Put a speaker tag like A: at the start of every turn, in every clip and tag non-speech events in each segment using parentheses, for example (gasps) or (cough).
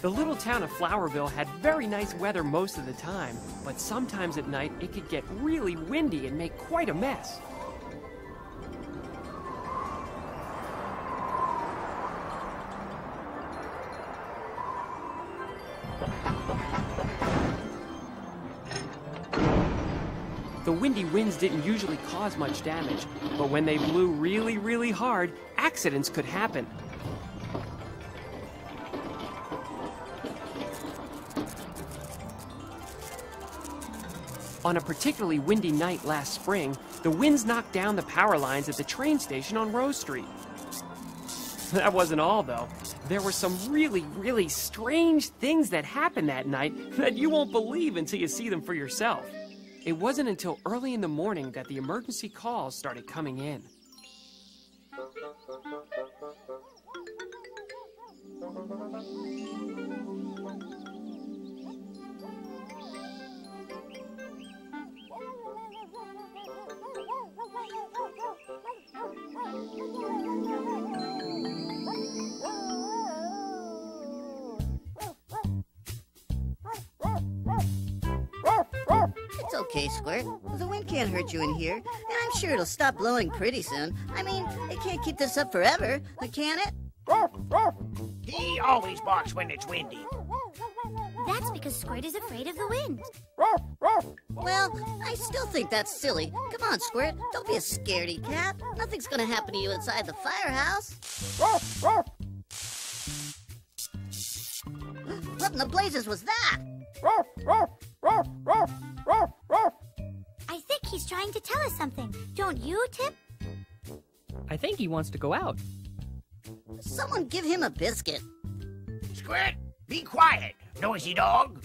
A: The little town of Flowerville had very nice weather most of the time, but sometimes at night it could get really windy and make quite a mess. The windy winds didn't usually cause much damage, but when they blew really, really hard, accidents could happen. On a particularly windy night last spring, the winds knocked down the power lines at the train station on Rose Street. (laughs) That wasn't all, though. There were some really, really strange things that happened that night that you won't believe until you see them for yourself. It wasn't until early in the morning that the emergency calls started coming in.
B: Okay, Squirt. The wind can't hurt you in here, and I'm sure it'll stop blowing pretty soon. I mean, it can't keep this up forever, can it?
C: He always barks when it's windy.
D: That's because Squirt is afraid of the wind.
B: Well, I still think that's silly. Come on, Squirt. Don't be a scaredy cat. Nothing's gonna happen to you inside the firehouse. What in the blazes was that?
D: I think he's trying to tell us something. Don't you, Tip?
E: I think he wants to go out.
B: Someone give him a biscuit.
C: Squirt, be quiet, noisy dog.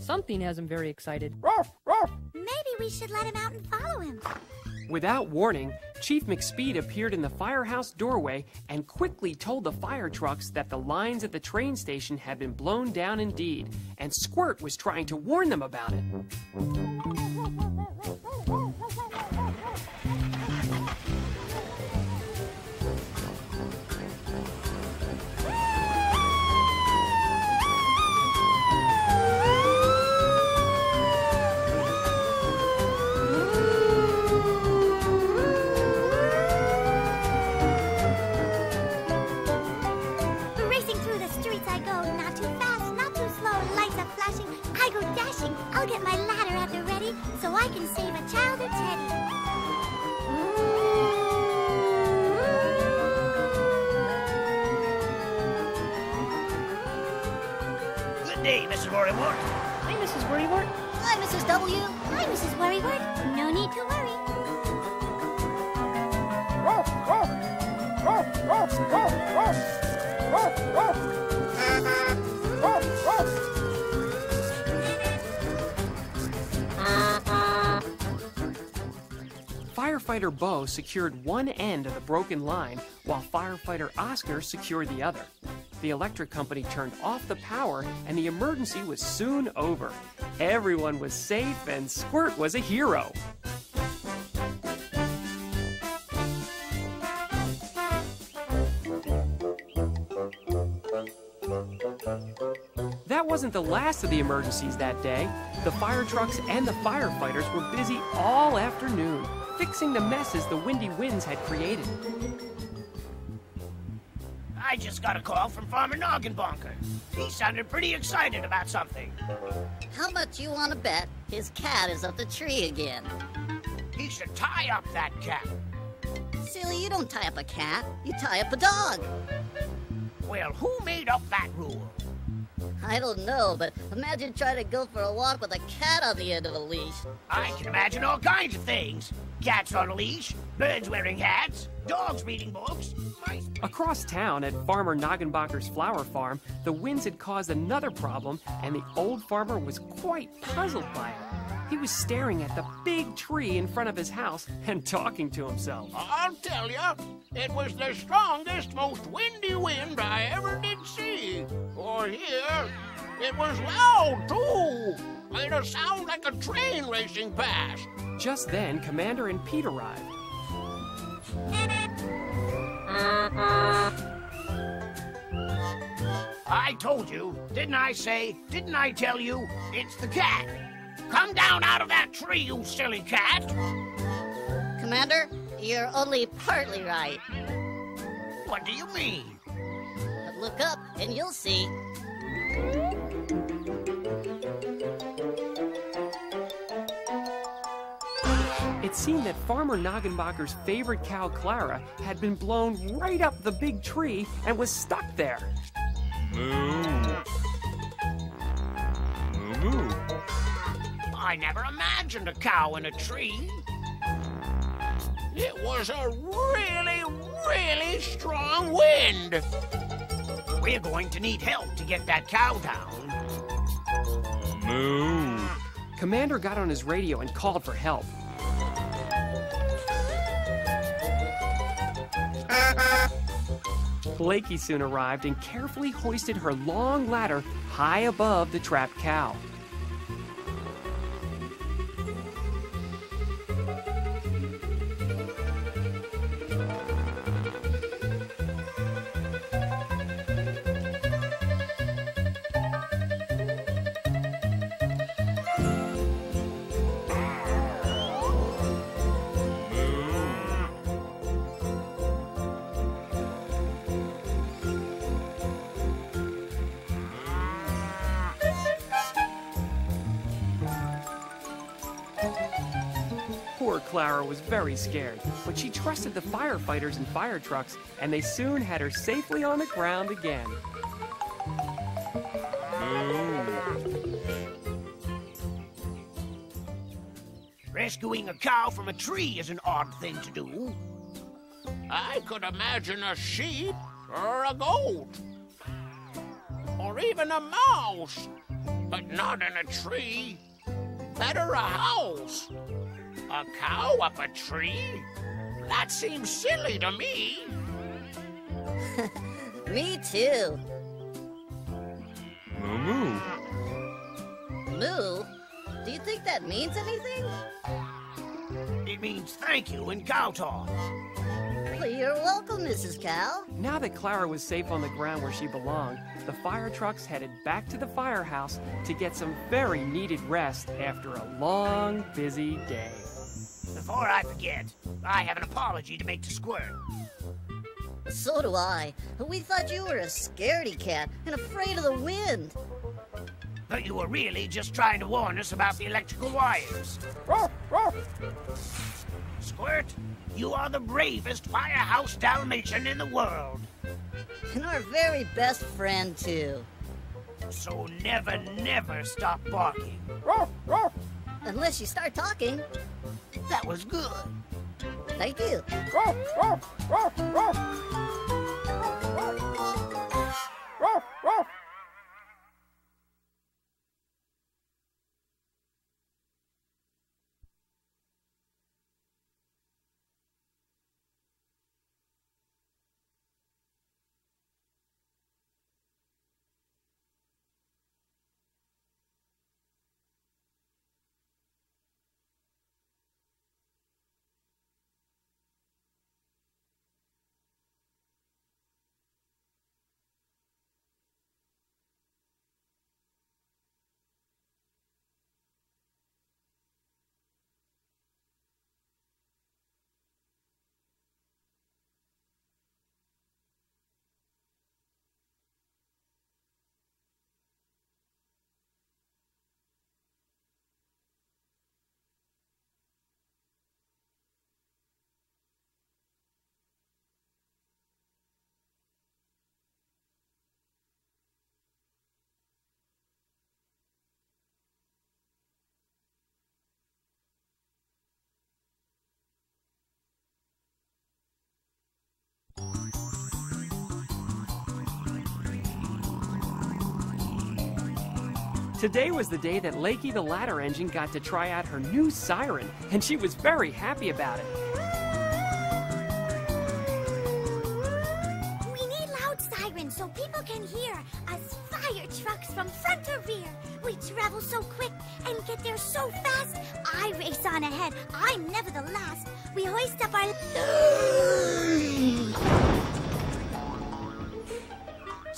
E: Something has him very excited. Ruff, ruff.
D: Maybe we should let him out and follow him.
A: Without warning, Chief McSpeed appeared in the firehouse doorway and quickly told the fire trucks that the lines at the train station had been blown down indeed, and Squirt was trying to warn them about it.
C: Worrywart.
E: Hey, Mrs. Worrywart.
B: Hi, Mrs. W.
D: Hi, Mrs. Worrywart. No need to worry.
A: Firefighter Bo secured one end of the broken line while firefighter Oscar secured the other. The electric company turned off the power and the emergency was soon over. Everyone was safe and Squirt was a hero. That wasn't the last of the emergencies that day. The fire trucks and the firefighters were busy all afternoon, fixing the messes the windy winds had created.
C: I just got a call from Farmer Noggenbonker. He sounded pretty excited about something.
B: How much you want to bet his cat is up the tree again?
C: He should tie up that cat.
B: Silly, you don't tie up a cat. You tie up a dog.
C: Well, who made up that rule?
B: I don't know, but imagine trying to go for a walk with a cat on the end of a leash.
C: I can imagine all kinds of things. Cats on a leash, birds wearing hats, dogs reading books, mice...
A: Across town at Farmer Noggenbacher's flower farm, the winds had caused another problem, and the old farmer was quite puzzled by it. He was staring at the big tree in front of his house and (laughs) talking to himself.
F: I'll tell you, it was the strongest, most windy wind I ever did see. Or hear. It was loud, too. Made a sound like a train racing past.
A: Just then, Commander and Pete arrived.
C: I told you. Didn't I say? Didn't I tell you? It's the cat. Come down out of that tree, you silly cat.
B: Commander, you're only partly right.
C: What do you mean?
B: Look up and you'll see.
A: It seemed that Farmer Noggenbacher's favorite cow, Clara, had been blown right up the big tree and was stuck there.
G: Moo. Moo moo.
C: I never imagined a cow in a tree.
F: It was a really, really strong wind.
C: We're going to need help to get that cow down.
G: Moo.
A: Commander got on his radio and called for help. Lakey soon arrived and carefully hoisted her long ladder high above the trapped cow. Poor Clara was very scared, but she trusted the firefighters and fire trucks, and they soon had her safely on the ground again. Hmm.
C: Rescuing a cow from a tree is an odd thing to do.
F: I could imagine a sheep or a goat. Or even a mouse. But not in a tree. Better a house. A cow up a tree? That seems silly to me. (laughs)
B: Me too.
G: Moo moo.
B: Moo? Do you think that means anything?
C: It means thank you in cow talk.
B: Well, you're welcome, Mrs. Cow.
A: Now that Clara was safe on the ground where she belonged, the fire trucks headed back to the firehouse to get some very needed rest after a long, busy day.
C: Before I forget, I have an apology to make to Squirt.
B: So do I. We thought you were a scaredy cat and afraid of the wind.
C: But you were really just trying to warn us about the electrical wires. Squirt, you are the bravest firehouse Dalmatian in the world.
B: And our very best friend, too.
C: So never, never stop barking.
B: Unless you start talking.
C: That was good.
B: Thank you.
A: Today was the day that Lakey the ladder engine got to try out her new siren, and she was very happy about it.
D: We need loud sirens so people can hear us fire trucks from front to rear. We travel so quick and get there so fast. I race on ahead. I'm never the last. We hoist up our. (gasps)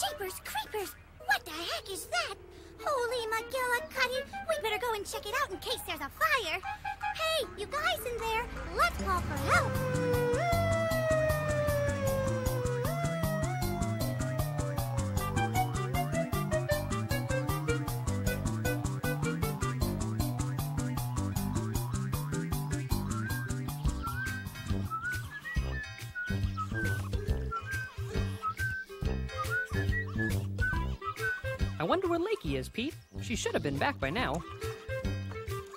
D: Jeepers creepers! McGillicuddy. We better go and check it out in case there's a fire. Hey, you guys in there, let's call for help.
E: Wonder where is, Pete. She should have been back by now.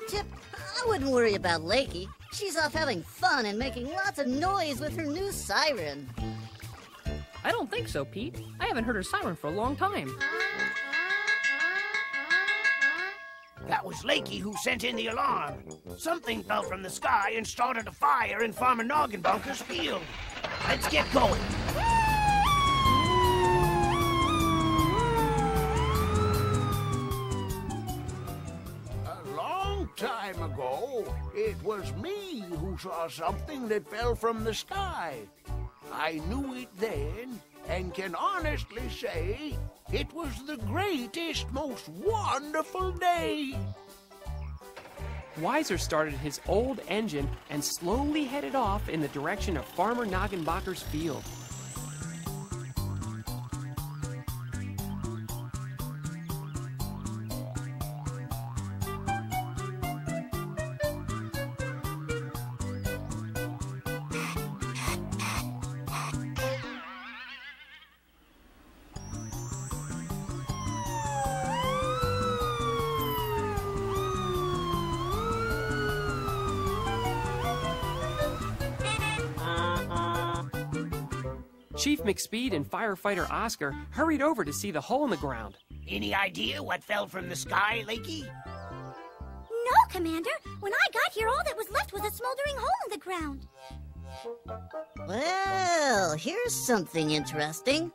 B: Chip, I wouldn't worry about Lakey. She's off having fun and making lots of noise with her new siren.
E: I don't think so, Pete. I haven't heard her siren for a long time.
C: That was Lakey who sent in the alarm. Something fell from the sky and started a fire in Farmer Noggenbunker's field. Let's get going.
F: It was me who saw something that fell from the sky. I knew it then and can honestly say it was the greatest, most wonderful day.
A: Weiser started his old engine and slowly headed off in the direction of Farmer Noggenbacher's field. Chief McSpeed and firefighter Oscar hurried over to see the hole in the ground.
C: Any idea what fell from the sky, Lakey?
D: No, Commander. When I got here, all that was left was a smoldering hole in the ground.
B: Well, here's something interesting.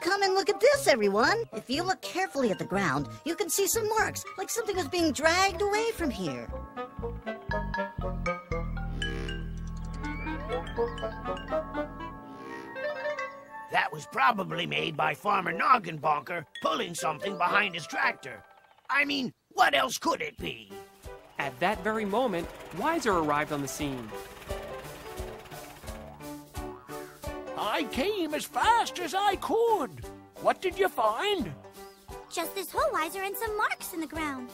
B: Come and look at this, everyone. If you look carefully at the ground, you can see some marks, like something was being dragged away from here.
C: Was probably made by Farmer Noggenbonker pulling something behind his tractor. I mean, what else could it be?
A: At that very moment, Wiser arrived on the scene.
F: I came as fast as I could. What did you find?
D: Just this hole wiser and some marks in the ground.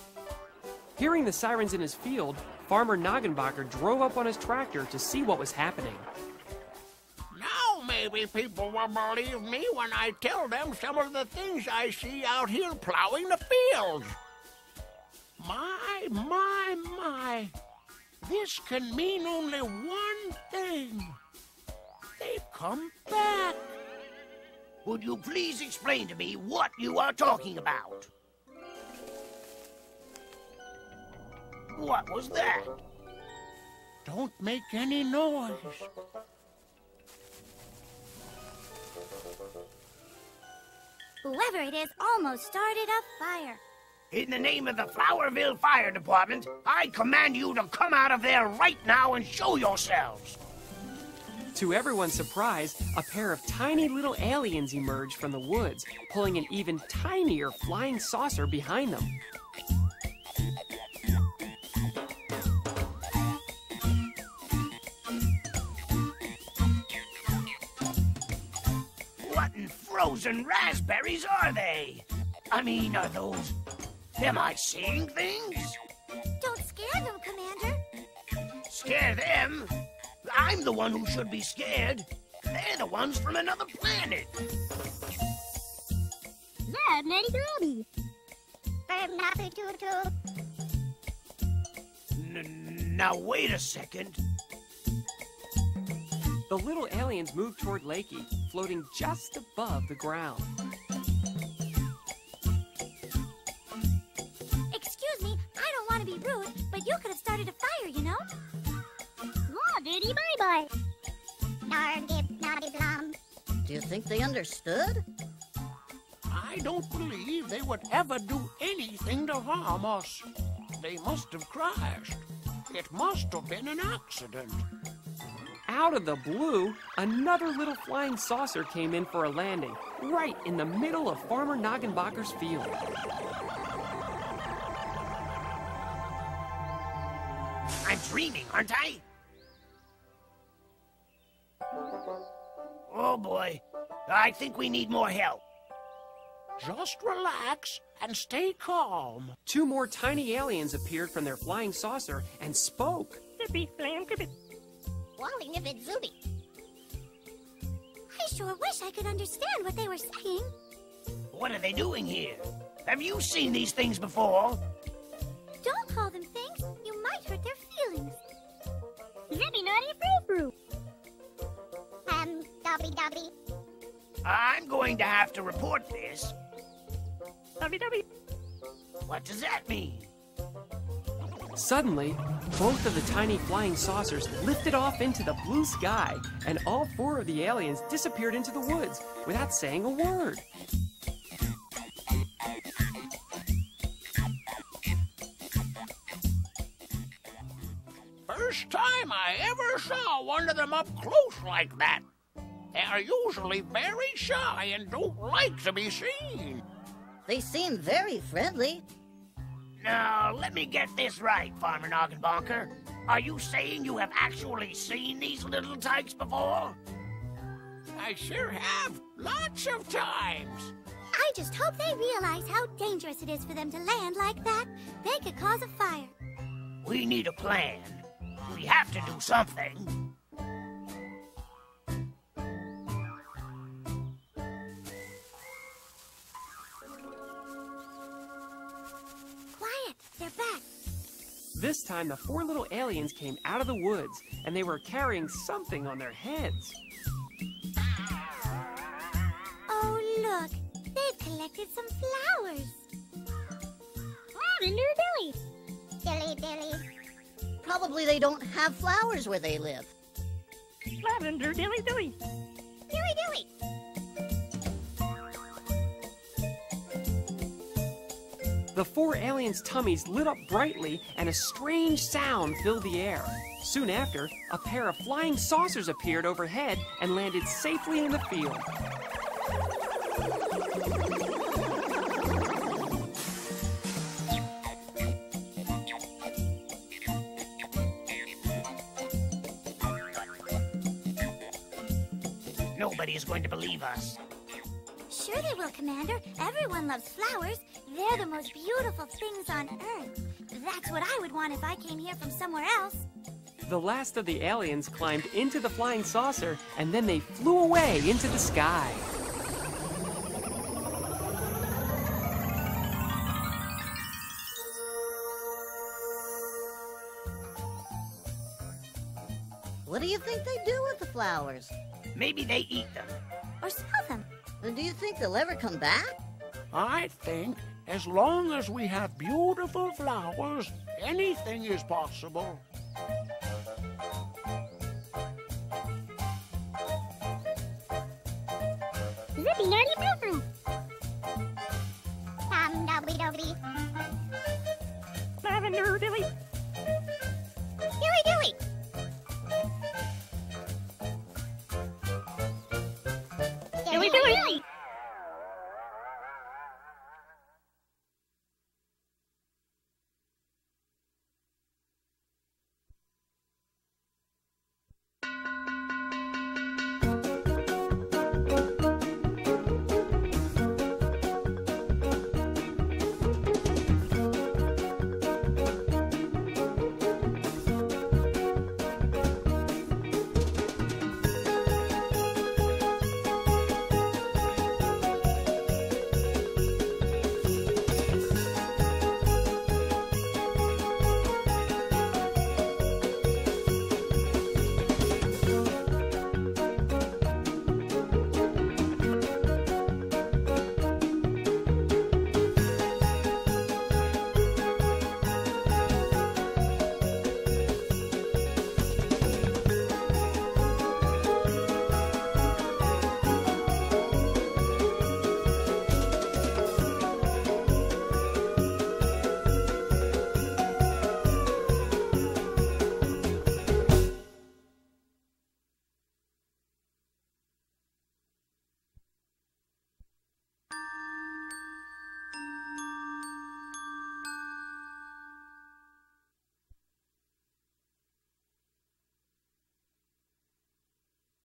A: Hearing the sirens in his field, Farmer Noggenbacher drove up on his tractor to see what was happening.
F: Maybe people will believe me when I tell them some of the things I see out here plowing the fields. My, my, my. This can mean only one thing. They've come back.
C: Would you please explain to me what you are talking about? What was that?
F: Don't make any noise.
D: Whoever it is almost started a fire.
C: In the name of the Flowerville Fire Department, I command you to come out of there right now and show yourselves.
A: To everyone's surprise, a pair of tiny little aliens emerged from the woods, pulling an even tinier flying saucer behind them.
C: In frozen raspberries are they? I mean, are those. Am I seeing things?
D: Don't scare them, Commander.
C: Scare them? I'm the one who should be scared. They're the ones from another planet. N- now, wait a second.
A: The little aliens move toward Lakey, floating just above the ground.
D: Excuse me, I don't want to be rude, but you could have started a fire, you know? Oh, dirty bye bye. Nargib, naughty blum.
B: Do you think they understood?
F: I don't believe they would ever do anything to harm us. They must have crashed. It must have been an accident
A: out of the blue, another little flying saucer came in for a landing, right in the middle of Farmer Noggenbacher's field.
C: I'm dreaming, aren't I? Oh boy, I think we need more help.
F: Just relax and stay calm.
A: Two more tiny aliens appeared from their flying saucer and spoke.
D: Wally Nibbit Zooty. I sure wish I could understand what they were saying.
C: What are they doing here? Have you seen these things before?
D: Don't call them things. You might hurt their feelings. Zippy nutty frou frou. Um, dobbly dobbly.
C: I'm going to have to report this. What does that mean?
A: Suddenly, both of the tiny flying saucers lifted off into the blue sky, and all four of the aliens disappeared into the woods without saying a word.
F: First time I ever saw one of them up close like that. They are usually very shy and don't like to be seen.
B: They seem very friendly.
C: Now, let me get this right, Farmer Noggenbonker. Are you saying you have actually seen these little tykes before?
F: I sure have, lots of times.
D: I just hope they realize how dangerous it is for them to land like that. They could cause a fire.
C: We need a plan. We have to do something.
D: They're back.
A: This time, the four little aliens came out of the woods, and they were carrying something on their heads.
D: Oh, look. They've collected some flowers. Ah, Lavender Dilly. Dilly Dilly.
B: Probably they don't have flowers where they live.
E: Lavender dilly dilly.
D: Dilly
A: The four aliens' tummies lit up brightly, and a strange sound filled the air. Soon after, a pair of flying saucers appeared overhead and landed safely in the field.
C: Nobody is going to believe us.
D: Sure they will, Commander. Everyone loves flowers. They're the most beautiful things on Earth. That's what I would want if I came here from somewhere else.
A: The last of the aliens climbed into the flying saucer, and then they flew away into the sky.
B: What do you think they do with the flowers?
C: Maybe they eat them.
D: Or sell them.
B: Do you think they'll ever come back?
F: I think as long as we have beautiful flowers, anything is possible.
D: Zippy nutty frou frou. Um, dobbly dobbly.
E: Lavender dilly.